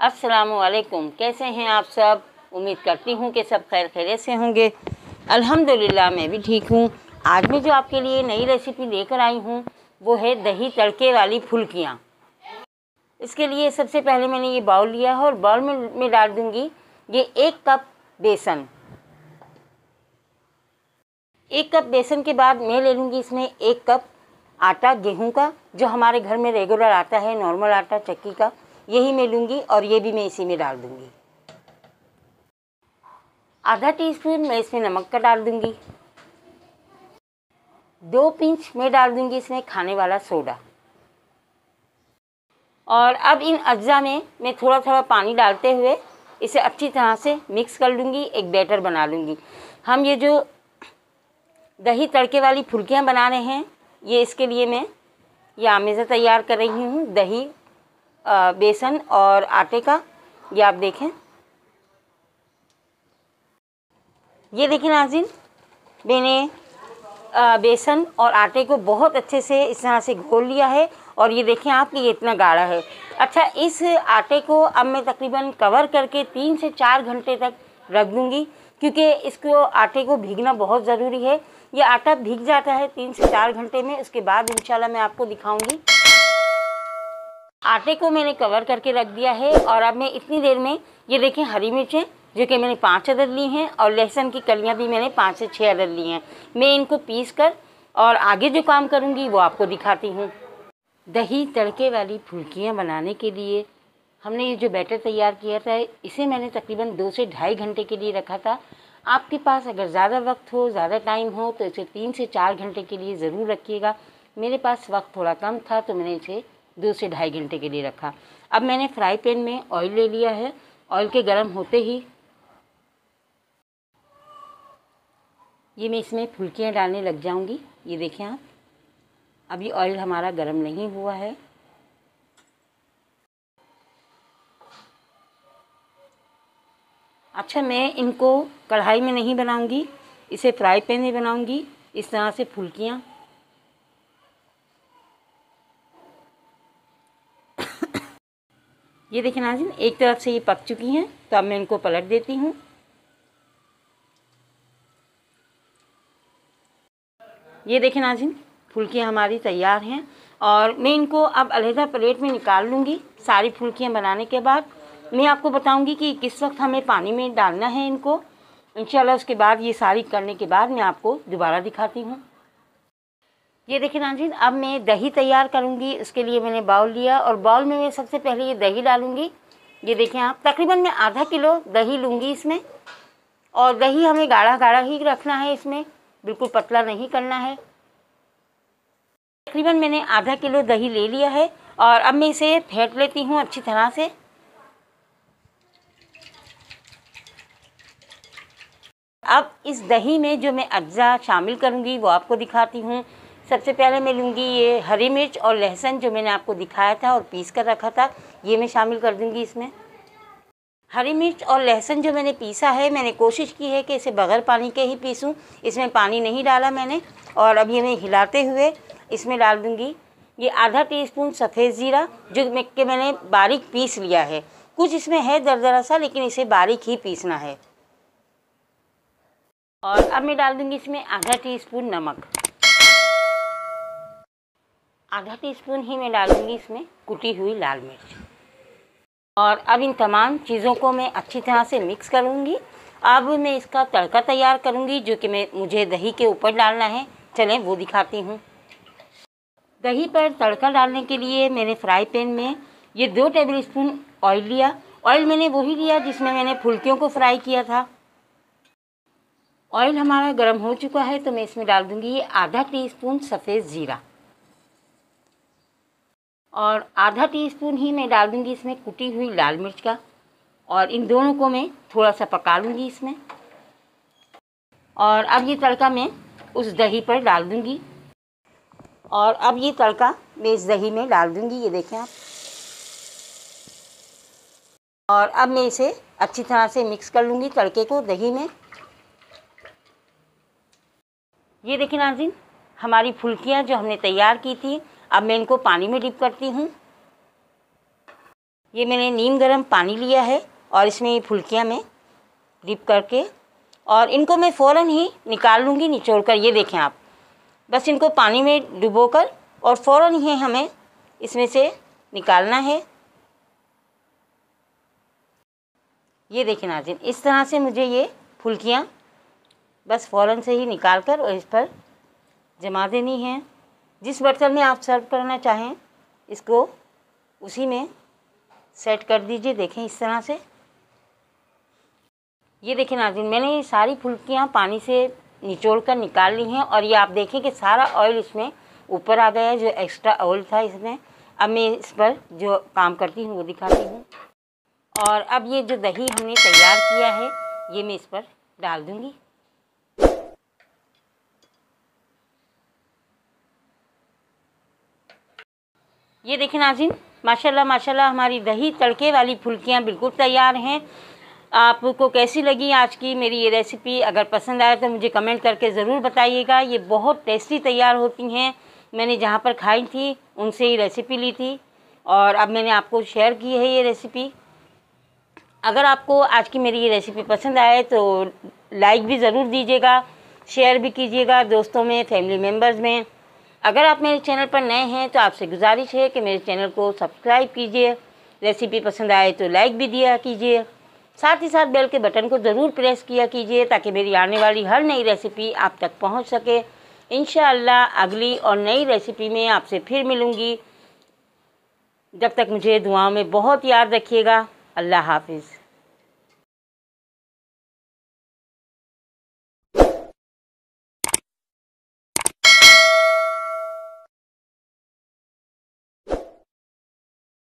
असलकुम कैसे हैं आप सब? उम्मीद करती हूँ कि सब खैर खैरे से होंगे। अल्हम्दुलिल्लाह, मैं भी ठीक हूँ। आज मैं जो आपके लिए नई रेसिपी लेकर आई हूँ, वो है दही तड़के वाली फुल्कियाँ। इसके लिए सबसे पहले मैंने ये बाउल लिया है और बाउल में, मैं डाल दूँगी ये एक कप बेसन। एक कप बेसन के बाद मैं ले लूँगी इसमें एक कप आटा गेहूँ का, जो हमारे घर में रेगुलर आता है नॉर्मल आटा, चक्की का। यही मैं लूँगी और ये भी मैं इसी में डाल दूँगी। आधा टीस्पून मैं इसमें नमक का डाल दूँगी। दो पिंच मैं डाल दूँगी इसमें खाने वाला सोडा और अब इन अज्जा में मैं थोड़ा थोड़ा पानी डालते हुए इसे अच्छी तरह से मिक्स कर लूँगी, एक बैटर बना लूँगी। हम ये जो दही तड़के वाली फुल्कियाँ बना रहे हैं, ये इसके लिए मैं ये आमेज़ा तैयार कर रही हूँ दही बेसन और आटे का, ये आप देखें। ये देखिए नाजिन मैंने बेसन और आटे को बहुत अच्छे से इस तरह से घोल लिया है और ये देखें आप कि ये इतना गाढ़ा है। अच्छा इस आटे को अब मैं तकरीबन कवर करके तीन से चार घंटे तक रख दूँगी, क्योंकि इसको, आटे को भीगना बहुत ज़रूरी है। ये आटा भीग जाता है तीन से चार घंटे में, उसके बाद इंशाल्लाह मैं आपको दिखाऊँगी। आटे को मैंने कवर करके रख दिया है और अब मैं इतनी देर में, ये देखें हरी मिर्चें जो कि मैंने पाँच अदर ली हैं और लहसुन की कलियाँ भी मैंने पाँच से छः अदर ली हैं। मैं इनको पीस कर और आगे जो काम करूँगी, वो आपको दिखाती हूँ। दही तड़के वाली फुल्कियाँ बनाने के लिए हमने ये जो बैटर तैयार किया था, इसे मैंने तकरीबन दो से ढाई घंटे के लिए रखा था। आपके पास अगर ज़्यादा वक्त हो, ज़्यादा टाइम हो तो इसे तीन से चार घंटे के लिए ज़रूर रखिएगा। मेरे पास वक्त थोड़ा कम था तो मैंने इसे दो से ढाई घंटे के लिए रखा। अब मैंने फ्राई पैन में ऑयल ले लिया है। ऑयल के गर्म होते ही ये मैं इसमें फुल्कियाँ डालने लग जाऊँगी। ये देखें आप। अभी ऑयल हमारा गर्म नहीं हुआ है। अच्छा मैं इनको कढ़ाई में नहीं बनाऊँगी। इसे फ्राई पैन में बनाऊँगी। इस तरह से फुल्कियाँ ये देखिए नाजिन, एक तरफ़ से ये पक चुकी हैं तो अब मैं इनको पलट देती हूँ। ये देखें नाजिन, फुल्कियाँ हमारी तैयार हैं, और मैं इनको अब अलहदा प्लेट में निकाल लूँगी सारी फुल्कियाँ बनाने के बाद। मैं आपको बताऊँगी कि किस वक्त हमें पानी में डालना है इनको। इंशाल्लाह उसके बाद ये सारी करने के बाद मैं आपको दोबारा दिखाती हूँ। ये देखिए नाजिन अब मैं दही तैयार करूँगी उसके लिए मैंने बाउल लिया और बाउल में मैं सबसे पहले ये दही डालूँगी। ये देखें आप, तकरीबन मैं आधा किलो दही लूँगी इसमें और दही हमें गाढ़ा गाढ़ा ही रखना है इसमें, बिल्कुल पतला नहीं करना है। तकरीबन मैंने आधा किलो दही ले लिया है और अब मैं इसे फेंट लेती हूँ अच्छी तरह से। अब इस दही में जो मैं अज्जा शामिल करूँगी, वो आपको दिखाती हूँ। सबसे पहले मैं लूँगी ये हरी मिर्च और लहसुन जो मैंने आपको दिखाया था और पीस कर रखा था, ये मैं शामिल कर दूँगी इसमें। हरी मिर्च और लहसुन जो मैंने पीसा है, मैंने कोशिश की है कि इसे बग़ैर पानी के ही पीसूँ। इसमें पानी नहीं डाला मैंने और अब ये मैं हिलाते हुए इसमें डाल दूँगी। ये आधा टीस्पून सफ़ेद ज़ीरा, जो मैं, के मैंने बारीक पीस लिया है। कुछ इसमें है दरदरा सा, लेकिन इसे बारीक ही पीसना है। और अब मैं डाल दूँगी इसमें आधा टीस्पून नमक। आधा टी स्पून ही मैं डाल दूँगी इसमें कुटी हुई लाल मिर्च। और अब इन तमाम चीज़ों को मैं अच्छी तरह से मिक्स करूँगी। अब मैं इसका तड़का तैयार करूँगी, जो कि मैं, मुझे दही के ऊपर डालना है। चलें, वो दिखाती हूँ। दही पर तड़का डालने के लिए मैंने फ्राई पैन में ये दो टेबल स्पून ऑयल लिया। ऑयल मैंने वही लिया जिसमें मैंने फुल्कियों को फ्राई किया था। ऑयल हमारा गर्म हो चुका है तो मैं इसमें डाल दूँगी ये आधा टीस्पून सफ़ेद ज़ीरा। और आधा टीस्पून ही मैं डाल दूँगी इसमें कुटी हुई लाल मिर्च का और इन दोनों को मैं थोड़ा सा पका लूँगी इसमें। और अब ये तड़का मैं उस दही पर डाल दूँगी। और अब ये तड़का मैं इस दही में डाल दूँगी, ये देखें आप। और अब मैं इसे अच्छी तरह से मिक्स कर लूँगी तड़के को दही में। ये देखिए नाजिन हमारी फुल्कियाँ जो हमने तैयार की थी अब मैं इनको पानी में डिप करती हूँ। ये मैंने नीम गर्म पानी लिया है और इसमें फुल्कियाँ मैं डिप करके और इनको मैं फ़ौरन ही निकाल लूँगी निचोड़ कर ये देखें आप। बस इनको पानी में डुबो कर और फ़ौरन ही हमें इसमें से निकालना है। ये देखें नाजिन इस तरह से मुझे ये फुल्कियाँ बस फ़ौरन से ही निकाल कर और इस पर जमा देनी है। जिस बर्तन में आप सर्व करना चाहें, इसको उसी में सेट कर दीजिए, देखें इस तरह से। ये देखें नाजिन मैंने ये सारी फुल्कियाँ पानी से निचोड़ कर निकाल ली हैं और ये आप देखें कि सारा ऑयल इसमें ऊपर आ गया है, जो एक्स्ट्रा ऑयल था इसमें। अब मैं इस पर जो काम करती हूँ, वो दिखाती हूँ। और अब ये जो दही हमने तैयार किया है, ये मैं इस पर डाल दूँगी। ये देखें नाजिन, माशाल्लाह माशाल्लाह, हमारी दही तड़के वाली फुल्कियाँ बिल्कुल तैयार हैं। आपको कैसी लगी आज की मेरी ये रेसिपी अगर पसंद आए तो मुझे कमेंट करके ज़रूर बताइएगा। ये बहुत टेस्टी तैयार होती हैं। मैंने जहाँ पर खाई थी, उनसे ही रेसिपी ली थी। और अब मैंने आपको शेयर की है ये रेसिपी अगर आपको आज की मेरी ये रेसिपी पसंद आए तो लाइक भी ज़रूर दीजिएगा शेयर भी कीजिएगा दोस्तों में फैमिली मेंबर्स में। अगर आप मेरे चैनल पर नए हैं तो आपसे गुजारिश है कि मेरे चैनल को सब्सक्राइब कीजिए, रेसिपी पसंद आए तो लाइक भी दिया कीजिए, साथ ही साथ बेल के बटन को ज़रूर प्रेस किया कीजिए ताकि मेरी आने वाली हर नई रेसिपी आप तक पहुँच सके। इन अगली और नई रेसिपी में आपसे फिर मिलूँगी। जब तक मुझे दुआओं में बहुत याद रखिएगा। अल्लाह हाफिज़।